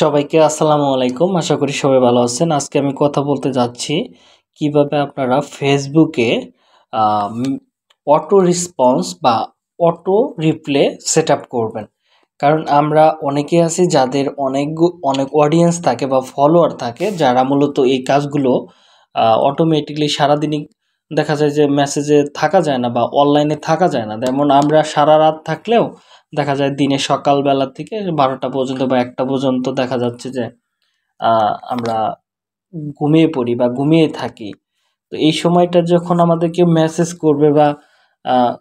সবাইকে আসসালামু আলাইকুম। আশা করি সবাই ভালো আছেন। আজকে আমি কথা বলতে যাচ্ছি কীভাবে আপনারা ফেসবুকে অটো রেসপন্স বা অটো রিপ্লে সেট করবেন। কারণ আমরা অনেকে আছি যাদের অনেক অনেক অডিয়েন্স থাকে বা ফলোয়ার থাকে যারা মূলত এই কাজগুলো অটোমেটিকলি সারাদিনই দেখা যায় যে মেসেজে থাকা যায় না বা অনলাইনে থাকা যায় না। যেমন আমরা সারা রাত থাকলেও দেখা যায় দিনে সকালবেলা থেকে বারোটা পর্যন্ত বা একটা পর্যন্ত দেখা যাচ্ছে যে আমরা ঘুমিয়ে পড়ি বা ঘুমিয়ে থাকি। তো এই সময়টা যখন আমাদের কেউ মেসেজ করবে বা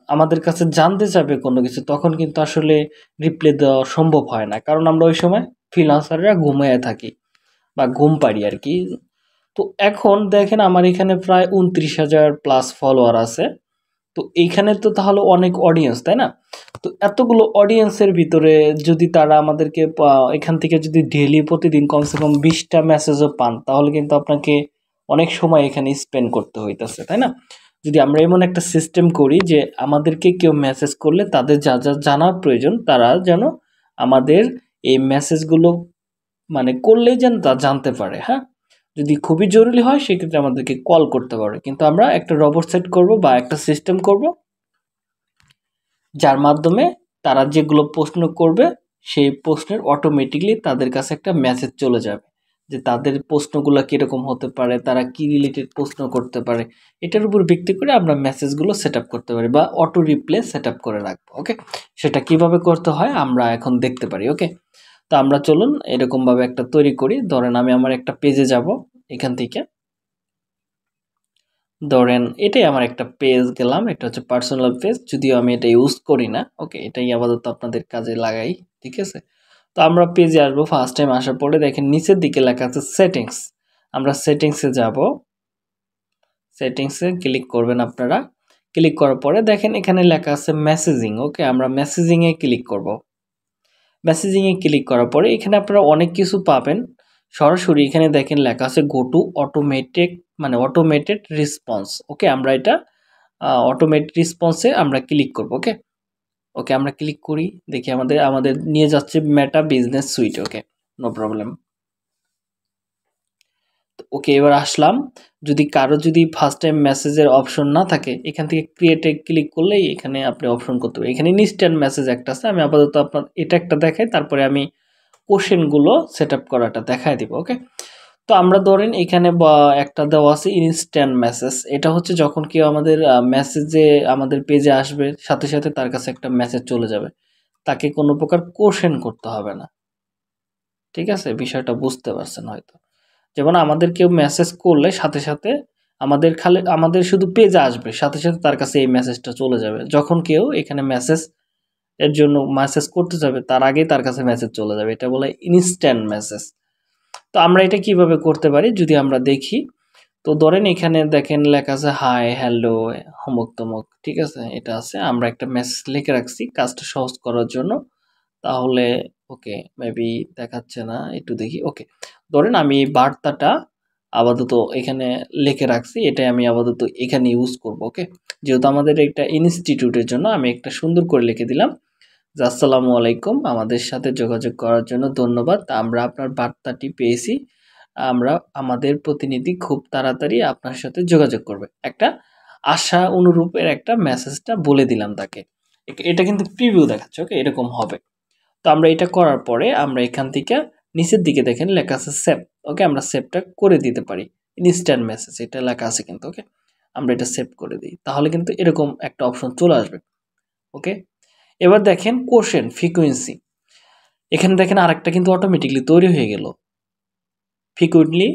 আমাদের কাছে জানতে চাবে কোনো কিছু, তখন কিন্তু আসলে রিপ্লাই দেওয়া সম্ভব হয় না। কারণ আমরা ওই সময় ফ্রিলান্সাররা ঘুমিয়ে থাকি বা ঘুম পারি আর কি। তো এখন দেখেন আমার এখানে প্রায় উনত্রিশ হাজার প্লাস ফলোয়ার আছে। তো এইখানে তো তাহলে অনেক অডিয়েন্স তাই না? তো এতগুলো অডিয়েন্সের ভিতরে যদি তারা আমাদেরকে এখান থেকে যদি ডেলি প্রতিদিন কমসে কম বিশটা মেসেজও পান, তাহলে কিন্তু আপনাকে অনেক সময় এখানে স্পেন্ড করতে হইতেছে, তাই না? যদি আমরা এমন একটা সিস্টেম করি যে আমাদেরকে কেউ মেসেজ করলে তাদের যা যা জানার প্রয়োজন, তারা যেন আমাদের এই মেসেজগুলো মানে করলেই যেন তা জানতে পারে হ্যাঁ? যদি খুবই জরুরি হয়, সেক্ষেত্রে আমাদেরকে কল করতে পারে। কিন্তু আমরা একটা রবট সেট করব বা একটা সিস্টেম করব যার মাধ্যমে তারা যেগুলো প্রশ্ন করবে, সেই প্রশ্নের অটোমেটিকলি তাদের কাছে একটা মেসেজ চলে যাবে যে তাদের প্রশ্নগুলো কীরকম হতে পারে, তারা কি রিলেটেড প্রশ্ন করতে পারে। এটার উপর ভিত্তি করে আমরা মেসেজগুলো সেট করতে পারি বা অটো রিপ্লে সেট করে রাখব ওকে সেটা কীভাবে করতে হয় আমরা এখন দেখতে পারি ওকে তো আমরা চলুন এরকমভাবে একটা তৈরি করি। ধরেন আমি আমার একটা পেজে যাব এখান থেকে। ধরেন এটাই আমার একটা পেজ গেলাম, এটা হচ্ছে পার্সোনাল পেজ যদিও আমি এটা ইউজ করি না ওকে এটাই আপাতত আপনাদের কাজে লাগাই, ঠিক আছে? তো আমরা পেজে আসব ফার্স্ট টাইম আসার পরে দেখেন নিচের দিকে লেখা আছে সেটিংস আমরা সেটিংসে যাব সেটিংসে ক্লিক করবেন আপনারা ক্লিক করার পরে দেখেন এখানে লেখা আছে মেসেজিং ওকে আমরা মেসেজিংয়ে ক্লিক করব। মেসেজিংয়ে ক্লিক করার পরে এখানে আপনারা অনেক কিছু পাবেন, সরাসরি এখানে দেখেন লেখা আছে গো টু অটোমেটেড মানে অটোমেটেড রেসপন্স ওকে আমরা এটা অটোমেটেড রেসপন্সে আমরা ক্লিক করব ওকে ওকে আমরা ক্লিক করি, দেখি আমাদের আমাদের নিয়ে যাচ্ছে Meta business suite okay no problem okay এবার আসলাম। যদি কারও যদি ফার্স্ট টাইম মেসেজের অপশন না থাকে, এখান থেকে ক্রিয়েটে ক্লিক করলেই এখানে আপনি অপশন করতে পারেন। এখানে ইনস্ট্যান্ট মেসেজ একটা আছে, আমি আপাতত আপনার এটা একটা দেখাই, তারপরে আমি কোশ্চেনগুলো সেট আপ করাটা দেখায় দিব ওকে তো আমরা ধরেন এখানে একটা দেওয়া আছে ইনস্ট্যান্ট মেসেজ এটা হচ্ছে যখন কেউ আমাদের মেসেজে আমাদের পেজে আসবে, সাথে সাথে তার কাছে একটা মেসেজ চলে যাবে। তাকে কোনো প্রকার কোশ্চেন করতে হবে না। ঠিক আছে? বিষয়টা বুঝতে পারছেন হয়তো। যেমন আমাদের কেউ মেসেজ করলে সাথে সাথে আমাদের খালি, আমাদের শুধু পেজে আসবে, সাথে সাথে তার কাছে এই মেসেজটা চলে যাবে। যখন কেউ এখানে মেসেজ এর জন্য মেসেজ করতে যাবে, তার আগেই তার কাছে মেসেজ চলে যাবে। এটা বলে ইনস্ট্যান্ট মেসেজ তো আমরা এটা কীভাবে করতে পারি যদি আমরা দেখি? তো ধরেন এখানে দেখেন লেখা আছে হাই হ্যালো হমক তমক ঠিক আছে? এটা আছে। আমরা একটা মেসেজ লিখে রাখছি কাজটা সহজ করার জন্য। তাহলে, ওকে মেবি দেখাচ্ছে না, একটু দেখি। ওকে, ধরেন আমি বার্তাটা আপাতত এখানে লিখে রাখছি, এটাই আমি আপাতত এখানে ইউজ করব, ওকে? যেহেতু আমাদের একটা ইনস্টিটিউটের জন্য আমি একটা সুন্দর করে লিখে দিলাম। আসসালামু আলাইকুম, আমাদের সাথে যোগাযোগ করার জন্য ধন্যবাদ। আমরা আপনার বার্তাটি পেয়েছি। আমরা, আমাদের প্রতিনিধি খুব তাড়াতাড়ি আপনার সাথে যোগাযোগ করবে। একটা আশা অনুরূপের একটা মেসেজটা বলে দিলাম তাকে। এটা কিন্তু প্রিভিউ দেখাচ্ছে ওকে এরকম হবে। তো আমরা এটা করার পরে আমরা এখান থেকে নিচের দিকে দেখেন, লেখা আছে সেভ ওকে আমরা সেভটা করে দিতে পারি। ইনস্ট্যান্ট মেসেজ এটা লেখা আছে কিন্তু ওকে আমরা এটা সেভ করে দিই। তাহলে কিন্তু এরকম একটা অপশন চলে আসবে ওকে এবার দেখেন কোশ্চেন ফ্রিকুয়েন্সি এখানে দেখেন আরেকটা কিন্তু অটোমেটিকলি তৈরি হয়ে গেল। ফ্রিকুয়েন্টলি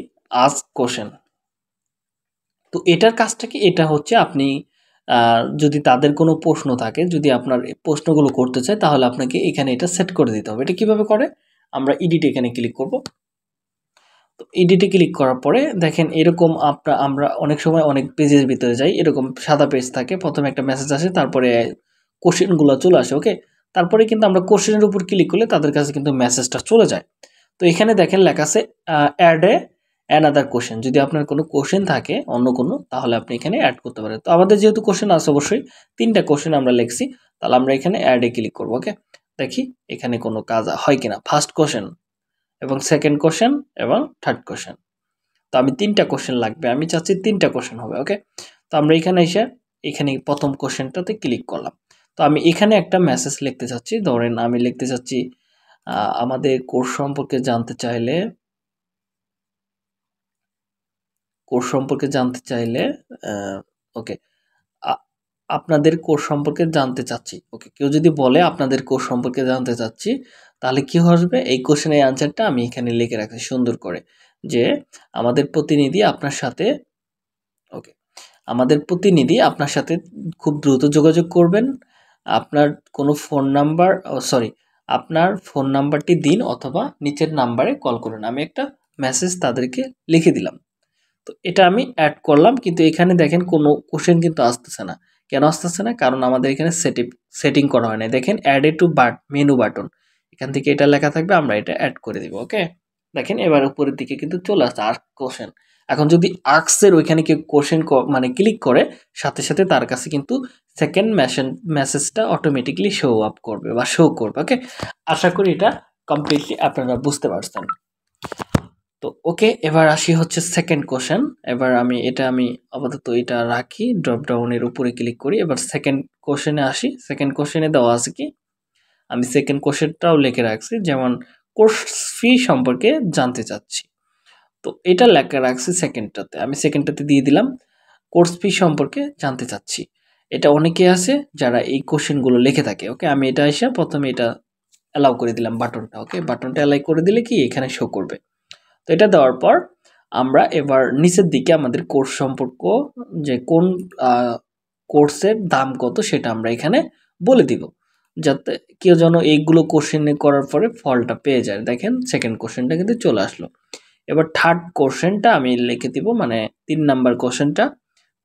আস কোশ্চেন তো এটার কাজটা কি? এটা হচ্ছে আপনি যদি তাদের কোনো প্রশ্ন থাকে, যদি আপনার প্রশ্নগুলো করতে চায়, তাহলে আপনাকে এখানে এটা সেট করে দিতে হবে। এটা কীভাবে করে? আমরা ইডিট এখানে ক্লিক করব। তো এডিটে ক্লিক করার পরে দেখেন এরকম আপনার আমরা অনেক সময় অনেক পেজের ভিতরে যাই, এরকম সাদা পেজ থাকে, প্রথমে একটা মেসেজ আসে, তারপরে কোশ্চেনগুলো চলে আসে ওকে তারপরে কিন্তু আমরা কোশ্চেনের উপর ক্লিক করলে তাদের কাছে কিন্তু মেসেজটা চলে যায়। তো এখানে দেখেন লেখা আছে অ্যাড এ অ্যানাদার কোশ্চেন যদি আপনার কোনো কোশ্চেন থাকে, অন্য কোনো, তাহলে আপনি এখানে অ্যাড করতে পারেন। তো আমাদের যেহেতু কোশ্চেন আছে অবশ্যই, তিনটা কোশ্চেন আমরা লিখছি, তাহলে আমরা এখানে অ্যাডে ক্লিক করব ওকে দেখি এখানে কোনো কাজ হয় কিনা। ফার্স্ট কোশ্চেন এবং সেকেন্ড কোশ্চেন এবং থার্ড কোশ্চেন তো আমি তিনটা কোশ্চেন লাগবে, আমি চাচ্ছি তিনটা কোশ্চেন হবে ওকে তো আমরা এখানে এসে, এখানে প্রথম কোশ্চেনটাতে ক্লিক করলাম। তো আমি এখানে একটা মেসেজ লিখতে চাচ্ছি। ধরেন আমি লিখতে চাচ্ছি আমাদের কোর্স সম্পর্কে জানতে চাইলে, কোর্স সম্পর্কে জানতে চাইলে ওকে আপনাদের কোর্স সম্পর্কে জানতে চাচ্ছি ওকে কেউ যদি বলে আপনাদের কোর্স সম্পর্কে জানতে চাচ্ছি, তাহলে কি আসবে এই কোশ্চেনের অ্যান্সারটা আমি এখানে লিখে রাখছি সুন্দর করে, যে আমাদের প্রতিনিধি আপনার সাথে ওকে আমাদের প্রতিনিধি আপনার সাথে খুব দ্রুত যোগাযোগ করবেন আপনার কোনো ফোন নাম্বার সরি আপনার ফোন নাম্বারটি দিন অথবা নিচের নাম্বারে কল করুন। আমি একটা মেসেজ তাদেরকে লিখে দিলাম। তো এটা আমি অ্যাড করলাম, কিন্তু এখানে দেখেন কোনো কোশ্চেন কিন্তু আসতেছে না। কেন আসতেছে না? কারণ আমাদের এখানে সেটিং সেটিং করা হয় না দেখেন add a to but menu button এখান থেকে এটা লেখা থাকবে, আমরা এটা অ্যাড করে দিব ওকে দেখেন এবার উপরের দিকে কিন্তু চলে আসছে। আর কোশ্চেন এখন যদি আর্কসের ওইখানে কেউ কোশ্চেন মানে ক্লিক করে, সাথে সাথে তার কাছে কিন্তু সেকেন্ড মেসেন মেসেজটা অটোমেটিকলি শো আপ করবে বা শো করবে ওকে আশা করি এটা কমপ্লিটলি আপনারা বুঝতে পারছেন। তো ওকে এবার আসি হচ্ছে সেকেন্ড কোশ্চেন এবার আমি, এটা আমি আপাতত এটা রাখি ড্রপ ডাউনের উপরে ক্লিক করি। এবার সেকেন্ড কোশ্চেনে আসি। সেকেন্ড কোশ্চেনে দেওয়া আছে কি? আমি সেকেন্ড কোশ্চেনটাও লিখে রাখছি, যেমন কোর্স ফি সম্পর্কে জানতে চাচ্ছি। তো এটা লেখা রাখছি সেকেন্ডটাতে আমি সেকেন্ডটাতে দিয়ে দিলাম। কোর্স ফি সম্পর্কে জানতে চাচ্ছি। এটা অনেকে আছে যারা এই কোশ্চেনগুলো লিখে থাকে ওকে আমি এটা এসে প্রথমে এটা অ্যালাউ করে দিলাম বাটনটা ওকে বাটনটা অ্যালাই করে দিলে কি এখানে শো করবে। তো এটা দেওয়ার পর আমরা এবার নিচের দিকে আমাদের কোর্স সম্পর্ক যে কোন কোর্সের দাম কত সেটা আমরা এখানে বলে দিব। যাতে কেউ যেন এইগুলো কোশ্চেন করার পরে ফলটা পেয়ে যায়। দেখেন সেকেন্ড কোশ্চেনটা কিন্তু চলে আসলো। এবার থার্ড কোশ্চেনটা আমি লিখে দিব মানে তিন নাম্বার কোশ্চেনটা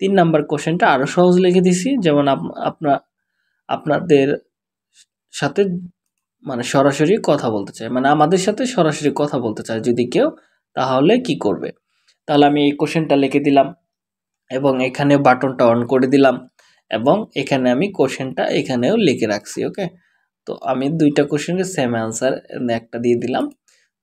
তিন নাম্বার কোশ্চেনটা আরও সহজ লিখে দিছি, যেমন আপনার আপনাদের সাথে মানে সরাসরি কথা বলতে চায় মানে আমাদের সাথে সরাসরি কথা বলতে চায় যদি কেউ, তাহলে কি করবে? তাহলে আমি এই কোশ্চেনটা লিখে দিলাম এবং এখানে বাটনটা অন করে দিলাম এবং এখানে আমি কোশ্চেনটা এখানেও লিখে রাখছি ওকে তো আমি দুইটা কোশ্চেনের সেম অ্যান্সার একটা দিয়ে দিলাম।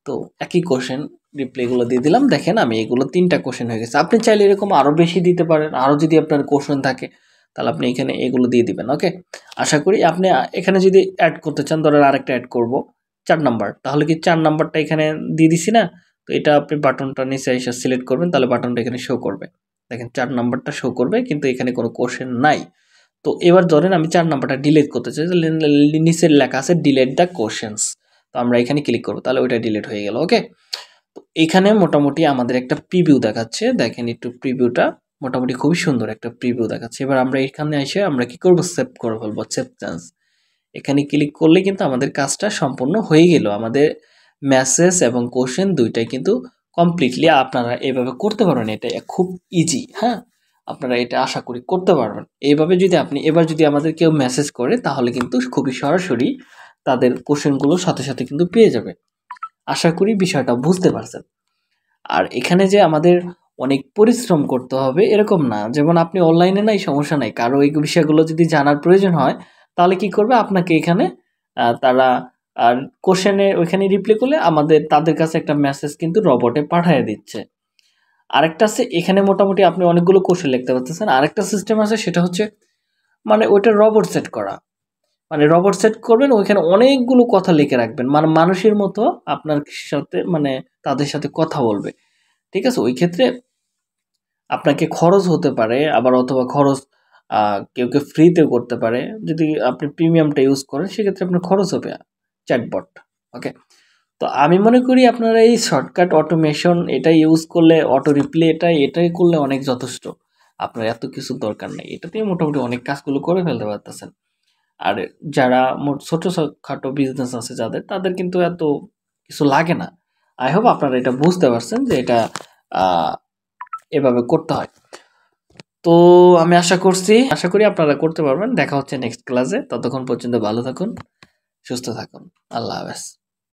তো একই কোশ্চেন রিপ্লাইগুলো দিয়ে দিলাম। দেখেন আমি এগুলো তিনটা কোশ্চেন হয়ে গেছে। আপনি চাইলে এরকম আরও বেশি দিতে পারেন। আরও যদি আপনার কোশ্চেন থাকে, তাহলে আপনি এখানে এগুলো দিয়ে দিবেন ওকে আশা করি আপনি এখানে যদি অ্যাড করতে চান, ধরেন আরেকটা অ্যাড করব, চার নাম্বার তাহলে কি চার নাম্বারটা এখানে দিয়ে দিছি না? তো এটা আপনি বাটনটা নিচে এসে সিলেক্ট করবেন, তাহলে বাটনটা এখানে শো করবে। দেখেন চার নাম্বারটা শো করবে, কিন্তু এখানে কোনো কোশ্চেন নাই। তো এবার ধরেন আমি চার নাম্বারটা ডিলেট করতে চাই নিচের লেখা আছে ডিলেট দ্য কোশ্চেন্স তো আমরা এখানে ক্লিক করব, তাহলে ওইটা ডিলিট হয়ে গেল ওকে তো এখানে মোটামুটি আমাদের একটা প্রিভিউ দেখাচ্ছে, দেখেন একটু প্রিভিউটা মোটামুটি খুবই সুন্দর একটা প্রিভিউ দেখাচ্ছে। এবার আমরা এখানে এসে আমরা কি করব? সেভ করে ফেলব সেভ চান্স এখানে ক্লিক করলে কিন্তু আমাদের কাজটা সম্পূর্ণ হয়ে গেল। আমাদের মেসেজ এবং কোশ্চেন দুইটাই কিন্তু কমপ্লিটলি আপনারা এভাবে করতে পারবেন, এটা খুব ইজি হ্যাঁ? আপনারা এটা আশা করি করতে পারবেন। এইভাবে যদি আপনি, এবার যদি আমাদের কেউ মেসেজ করে, তাহলে কিন্তু খুবই সরাসরি তাদের কোশ্চেনগুলো সাথে সাথে কিন্তু পেয়ে যাবে। আশা করি বিষয়টা বুঝতে পারছেন। আর এখানে যে আমাদের অনেক পরিশ্রম করতে হবে এরকম না। যেমন আপনি অনলাইনে নাই, সমস্যা নাই। কারও এই বিষয়গুলো যদি জানার প্রয়োজন হয়, তাহলে কি করবে? আপনাকে এখানে তারা, আর কোশ্চেনে ওইখানে রিপ্লাই করলে আমাদের, তাদের কাছে একটা মেসেজ কিন্তু রবটে পাঠিয়ে দিচ্ছে। আরেকটা আছে, এখানে মোটামুটি আপনি অনেকগুলো কোশ্চেন লিখতে পারতেছেন। আরেকটা সিস্টেম আছে, সেটা হচ্ছে মানে ওইটা রবট সেট করা। মানে রবট সেট করবেন, ওইখানে অনেকগুলো কথা লিখে রাখবেন। মানে মানুষের মতো আপনার সাথে মানে তাদের সাথে কথা বলবে। ঠিক আছে? ওই ক্ষেত্রে আপনাকে খরচ হতে পারে, আবার অথবা খরচ কেউ কেউ ফ্রিতে করতে পারে। যদি আপনি প্রিমিয়ামটা ইউজ করেন, সেক্ষেত্রে আপনার খরচ হবে চ্যাটবট ওকে তো আমি মনে করি আপনারা এই শর্টকাট অটোমেশন এটা ইউজ করলে অটো রিপ্লে এটা এটাই করলে অনেক যথেষ্ট। আপনার এত কিছু দরকার নেই। এটাতেই মোটামুটি অনেক কাজগুলো করে ফেলতে পারতেছেন। আর যারা মোট ছোটো খাটো বিজনেস আছে যাদের, তাদের কিন্তু এত কিছু লাগে না। আই হোপ আপনারা এটা বুঝতে পারছেন যে এটা এভাবে করতে হয়। তো আমি আশা করছি, আশা করি আপনারা করতে পারবেন। দেখা হচ্ছে নেক্সট ক্লাসে ততক্ষণ পর্যন্ত ভালো থাকুন, সুস্থ থাকুন। আল্লাহ হাফেজ।